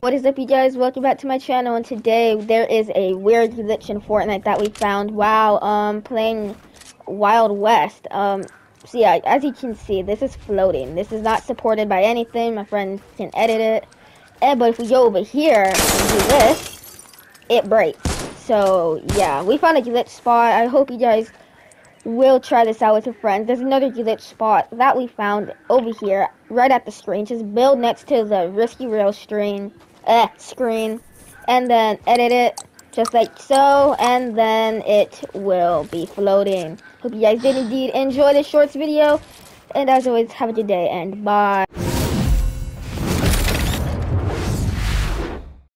What is up you guys? Welcome back to my channel and today there is a weird glitch in Fortnite that we found while um playing Wild West. Um so yeah, as you can see, this is floating. This is not supported by anything. My friend can edit it. And but if we go over here and do this, it breaks. So yeah, we found a glitch spot. I hope you guys will try this out with your friends. There's another glitch spot that we found over here, right at the screen. Just build next to the Risky Reels screen uh, screen and then edit it just like so and then it will be floating hope you guys did indeed enjoy this shorts video and as always have a good day and bye